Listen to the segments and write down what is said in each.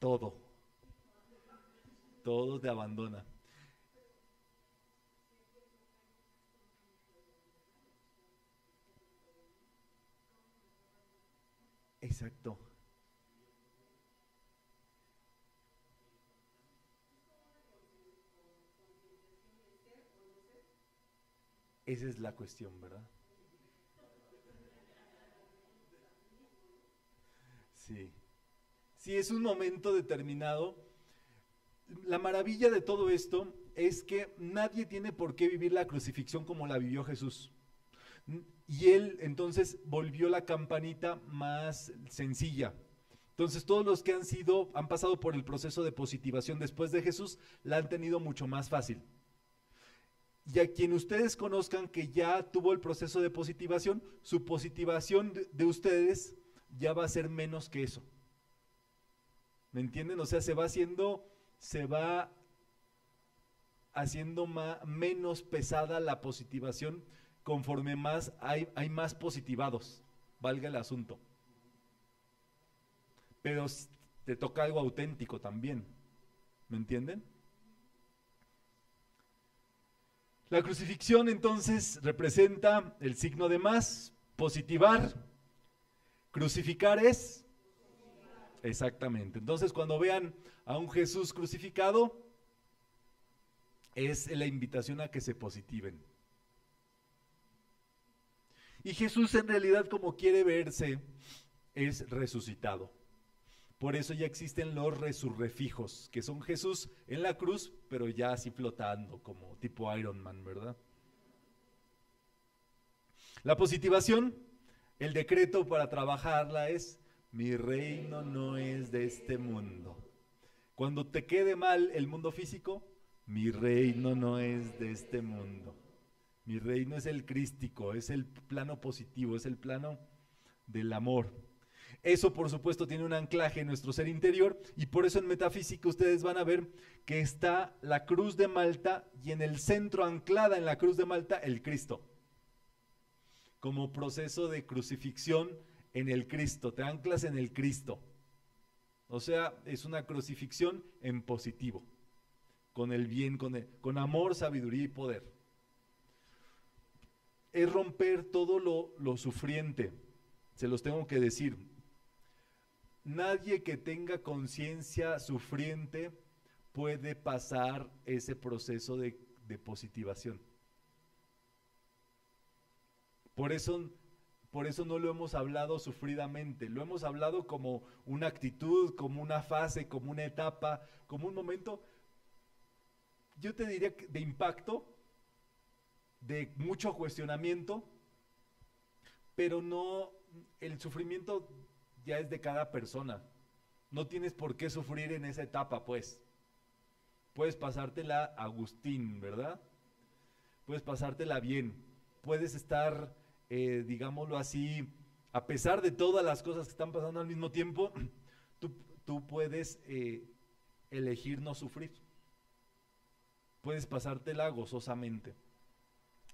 todo. Todo te abandona. Exacto. Esa es la cuestión, ¿verdad? Sí. Si es un momento determinado. La maravilla de todo esto es que nadie tiene por qué vivir la crucifixión como la vivió Jesús. Y él entonces volvió la campanita más sencilla. Entonces todos los que han sido, han pasado por el proceso de positivación después de Jesús, la han tenido mucho más fácil. Y a quien ustedes conozcan que ya tuvo el proceso de positivación, su positivación de, de ustedes ya va a ser menos que eso. ¿Me entienden? O sea, se va haciendo, se va haciendo menos pesada la positivación conforme más hay, hay más positivados, valga el asunto. Pero te toca algo auténtico también, ¿me entienden? La crucifixión entonces representa el signo de más, positivar, crucificar es Exactamente. Entonces, cuando vean a un Jesús crucificado, es la invitación a que se positiven. Y Jesús en realidad como quiere verse es resucitado. Por eso ya existen los resurrefijos, que son Jesús en la cruz, pero ya así flotando, como tipo Iron Man, ¿verdad? La positivación, el decreto para trabajarla es mi reino no es de este mundo. Cuando te quede mal el mundo físico, mi reino no es de este mundo. Mi reino es el crístico, es el plano positivo, es el plano del amor. Eso, por supuesto, tiene un anclaje en nuestro ser interior y por eso en metafísica ustedes van a ver que está la cruz de Malta y en el centro anclada en la cruz de Malta el Cristo. Como proceso de crucifixión en el Cristo, te anclas en el Cristo. O sea, es una crucifixión en positivo, con el bien, con, con amor, sabiduría y poder. Es romper todo lo, lo sufriente, se los tengo que decir. Nadie que tenga conciencia sufriente puede pasar ese proceso de, de positivación. Por eso por eso no lo hemos hablado sufridamente, lo hemos hablado como una actitud, como una fase, como una etapa, como un momento, yo te diría de impacto, de mucho cuestionamiento, pero no, el sufrimiento ya es de cada persona. No tienes por qué sufrir en esa etapa, pues. Puedes pasártela Agustín, ¿verdad? Puedes pasártela bien. Puedes estar eh, digámoslo así, a pesar de todas las cosas que están pasando al mismo tiempo, tú, puedes eh, elegir no sufrir. Puedes pasártela gozosamente.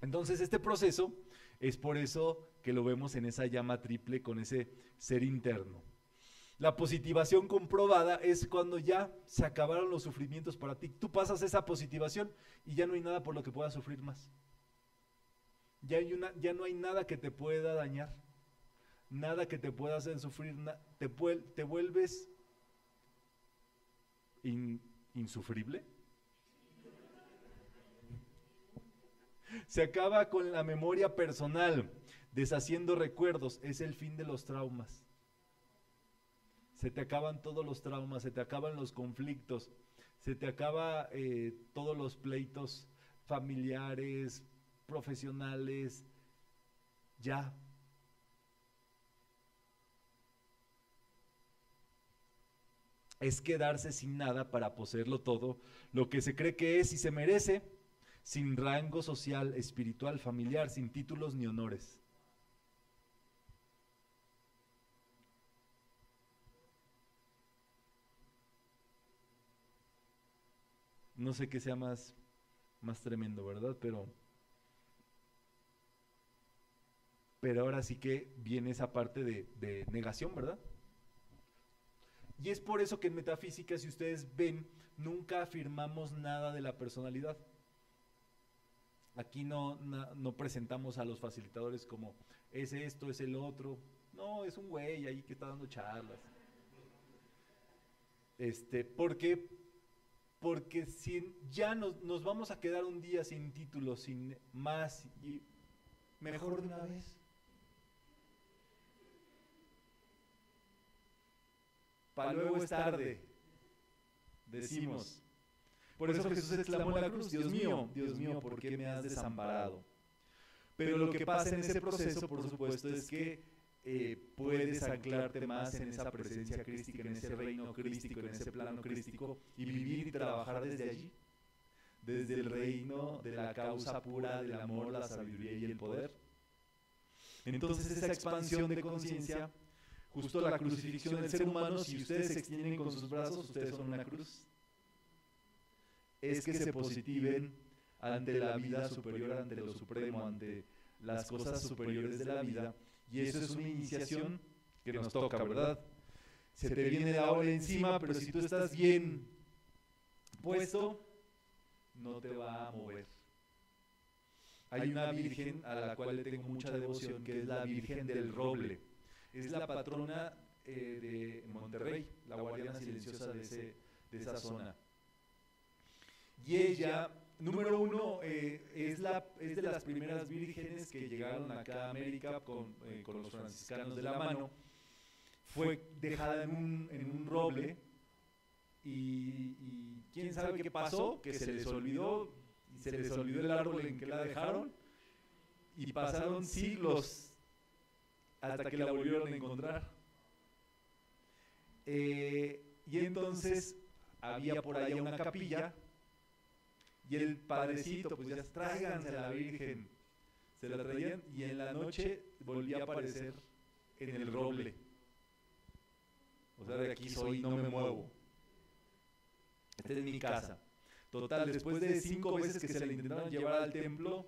Entonces este proceso es por eso que lo vemos en esa llama triple con ese ser interno. La positivación comprobada es cuando ya se acabaron los sufrimientos para ti. Tú pasas esa positivación y ya no hay nada por lo que puedas sufrir más. Ya, no hay nada que te pueda dañar, nada que te pueda hacer sufrir, te, te vuelves insufrible. Se acaba con la memoria personal, deshaciendo recuerdos, es el fin de los traumas. Se te acaban todos los traumas, se te acaban los conflictos, se te acaba eh, todos los pleitos familiares, profesionales, ya. Es quedarse sin nada para poseerlo todo, lo que se cree que es y se merece, sin rango social, espiritual, familiar, sin títulos ni honores. No sé qué sea más, más tremendo, ¿verdad? Pero pero ahora sí que viene esa parte de, negación, ¿verdad? Y es por eso que en metafísica, si ustedes ven, nunca afirmamos nada de la personalidad. Aquí no, no, presentamos a los facilitadores como es esto, es el otro. No, es un güey ahí que está dando charlas. Este, porque porque si ya nos, nos, vamos a quedar un día sin título, sin más y mejor de una vez. Para luego es tarde, decimos. Por eso Jesús exclamó en la cruz, Dios mío, Dios mío, ¿por qué me has desamparado? Pero lo que pasa en ese proceso, por supuesto, es que eh, puedes anclarte más en esa presencia crística, en ese reino crístico, en ese plano crístico, y vivir y trabajar desde allí, desde el reino de la causa pura del amor, la sabiduría y el poder. Entonces esa expansión de conciencia, justo la crucifixión del ser humano, si ustedes se extienden con sus brazos, ustedes son una cruz es que se positiven ante la vida superior, ante lo supremo, ante las cosas superiores de la vida. Y eso es una iniciación que nos toca, ¿verdad? Se te viene la ola encima, pero si tú estás bien puesto, no te va a mover. Hay una virgen a la cual le tengo mucha devoción, que es la Virgen del Roble. Es la patrona eh, de Monterrey, la guardiana silenciosa de, de esa zona. Y ella, número uno, eh, es, la, es de las primeras vírgenes que llegaron acá a América con, eh, con los franciscanos de la mano. Fue dejada en un, en un roble y, quién sabe qué pasó, que se les olvidó, se les olvidó el árbol en que la dejaron y pasaron siglos hasta que la volvieron a encontrar. Eh, y entonces había por allá una capilla y el padrecito, pues ya tráiganse a la Virgen. Se la traían y en la noche volvía a aparecer en el roble. O sea, de aquí soy, no me muevo. Esta es mi casa. Total, después de cinco veces que se la intentaron llevar al templo,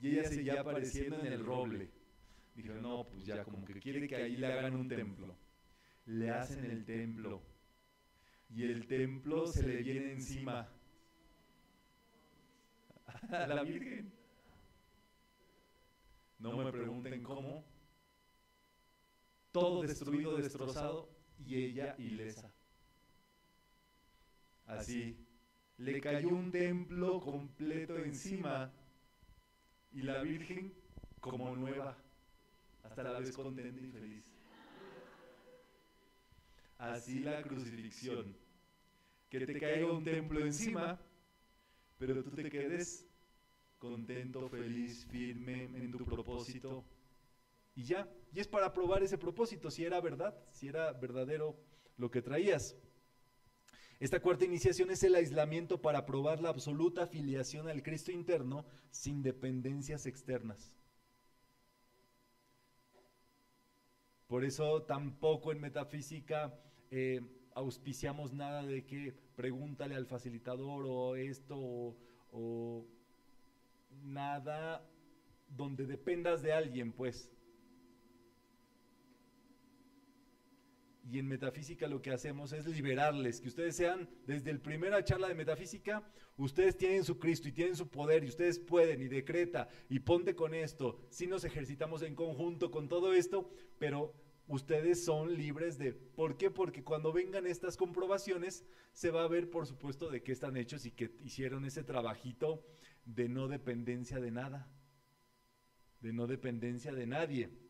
y ella seguía apareciendo en el roble. Dijo, no, pues ya como que quiere que ahí le hagan un templo. Le hacen el templo. Y el templo se le viene encima a la Virgen. No me pregunten cómo. Todo destruido, destrozado y ella ilesa. Así, le cayó un templo completo encima y la Virgen como nueva, hasta la vez contenta y feliz. Así la crucifixión, que te caiga un templo encima pero tú te quedes contento, feliz, firme en tu propósito y ya. Y es para probar ese propósito, si era verdad, si era verdadero lo que traías. Esta cuarta iniciación es el aislamiento para probar la absoluta filiación al Cristo interno sin dependencias externas. Por eso tampoco en metafísica eh, auspiciamos nada de que pregúntale al facilitador o esto o, nada donde dependas de alguien, pues. Y en metafísica lo que hacemos es liberarles, que ustedes sean, desde el primera charla de metafísica, ustedes tienen su Cristo y tienen su poder y ustedes pueden y decreta y ponte con esto. Si nos ejercitamos en conjunto con todo esto, pero ustedes son libres de... ¿Por qué? Porque cuando vengan estas comprobaciones se va a ver, por supuesto, de qué están hechos y que hicieron ese trabajito de no dependencia de nada, de no dependencia de nadie.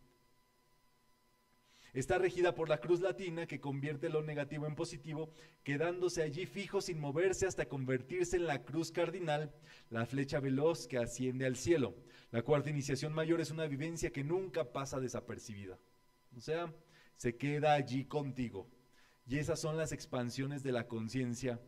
Está regida por la cruz latina que convierte lo negativo en positivo, quedándose allí fijo sin moverse hasta convertirse en la cruz cardinal, la flecha veloz que asciende al cielo. La cuarta iniciación mayor es una vivencia que nunca pasa desapercibida. O sea, se queda allí contigo. Y esas son las expansiones de la conciencia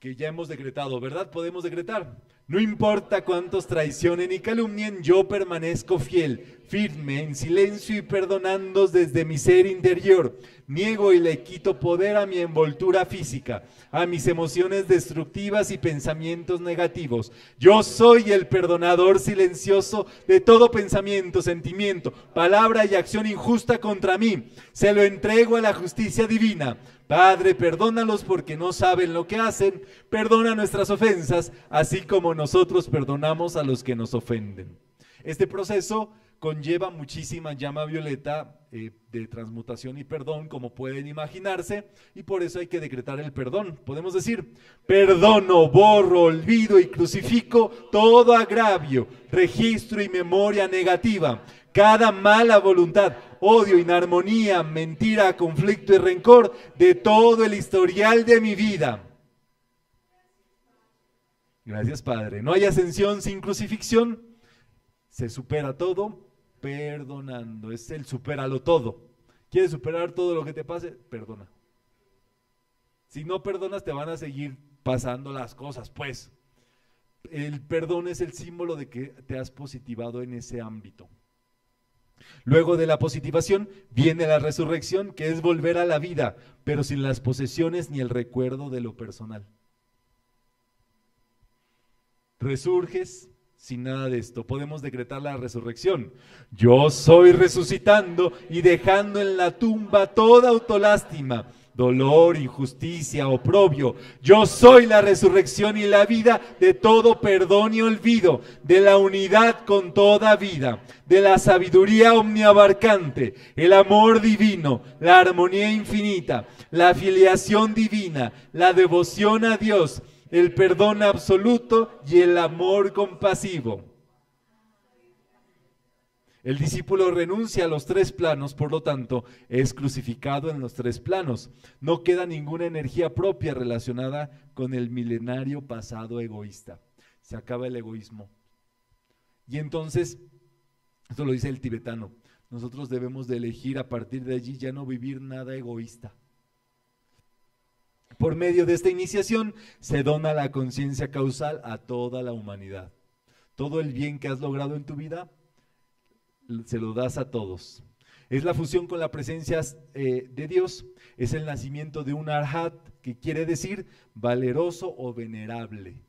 que ya hemos decretado, ¿verdad? Podemos decretar. No importa cuántos traicionen y calumnien, yo permanezco fiel, firme, en silencio y perdonando desde mi ser interior. Niego y le quito poder a mi envoltura física, a mis emociones destructivas y pensamientos negativos. Yo soy el perdonador silencioso de todo pensamiento, sentimiento, palabra y acción injusta contra mí. Se lo entrego a la justicia divina. Padre, perdónalos porque no saben lo que hacen. Perdona nuestras ofensas, así como nosotros perdonamos a los que nos ofenden. Este proceso conlleva muchísima llama violeta eh, de transmutación y perdón, como pueden imaginarse, y por eso hay que decretar el perdón. Podemos decir, perdono, borro, olvido y crucifico todo agravio, registro y memoria negativa, cada mala voluntad, odio, inarmonía, mentira, conflicto y rencor de todo el historial de mi vida. Gracias, Padre. No hay ascensión sin crucifixión. Se supera todo perdonando. Es el superalo todo. ¿Quieres superar todo lo que te pase? Perdona. Si no perdonas, te van a seguir pasando las cosas, pues. El perdón es el símbolo de que te has positivado en ese ámbito. Luego de la positivación viene la resurrección, que es volver a la vida, pero sin las posesiones ni el recuerdo de lo personal. Resurges sin nada de esto. Podemos decretar la resurrección. Yo soy resucitando y dejando en la tumba toda autolástima dolor, injusticia, oprobio. Yo soy la resurrección y la vida de todo perdón y olvido, de la unidad con toda vida, de la sabiduría omniabarcante, el amor divino, la armonía infinita, la filiación divina, la devoción a Dios, el perdón absoluto y el amor compasivo. El discípulo renuncia a los tres planos, por lo tanto, es crucificado en los tres planos. No queda ninguna energía propia relacionada con el milenario pasado egoísta. Se acaba el egoísmo. Y entonces, esto lo dice el tibetano, nosotros debemos de elegir a partir de allí ya no vivir nada egoísta. Por medio de esta iniciación se dona la conciencia causal a toda la humanidad. Todo el bien que has logrado en tu vida se lo das a todos. Es la fusión con la presencia eh, de Dios, es el nacimiento de un arhat, que quiere decir valeroso o venerable.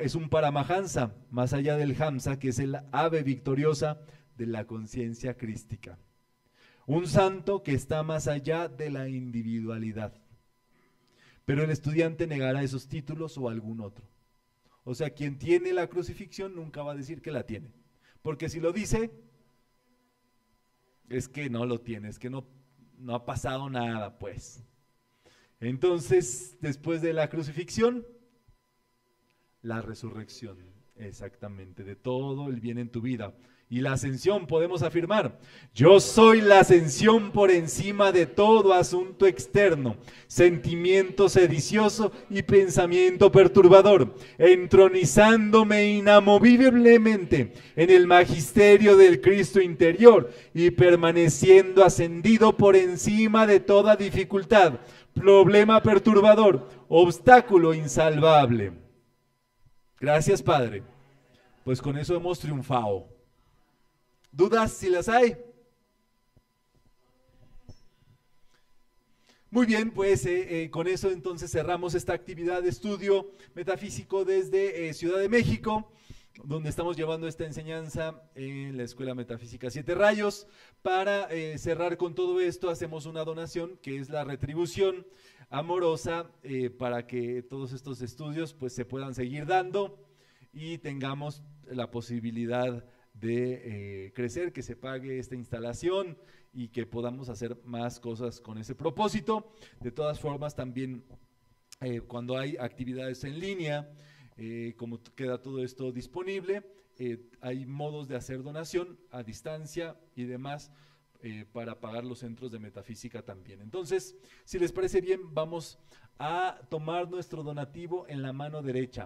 Es un paramahansa, más allá del hamsa, que es el ave victoriosa de la conciencia crística. Un santo que está más allá de la individualidad. Pero el estudiante negará esos títulos o algún otro. O sea, quien tiene la crucifixión nunca va a decir que la tiene. Porque si lo dice, es que no lo tiene, es que no, no ha pasado nada, pues. Entonces, después de la crucifixión, la resurrección, exactamente, de todo el bien en tu vida y la ascensión, podemos afirmar, yo soy la ascensión por encima de todo asunto externo, sentimiento sedicioso y pensamiento perturbador, entronizándome inamoviblemente en el magisterio del Cristo interior y permaneciendo ascendido por encima de toda dificultad, problema perturbador, obstáculo insalvable. Gracias, Padre. Pues con eso hemos triunfado. ¿Dudas si las hay? Muy bien, pues eh, eh, con eso entonces cerramos esta actividad de estudio metafísico desde eh, Ciudad de México, donde estamos llevando esta enseñanza en la Escuela Metafísica Siete Rayos. Para cerrar con todo esto, hacemos una donación que es la retribución amorosa para que todos estos estudios pues se puedan seguir dando y tengamos la posibilidad de eh, crecer, que se pague esta instalación y que podamos hacer más cosas con ese propósito. De todas formas, también eh, cuando hay actividades en línea, eh, como queda todo esto disponible, hay modos de hacer donación a distancia y demás para pagar los centros de metafísica también. Entonces, si les parece bien, vamos a tomar nuestro donativo en la mano derecha.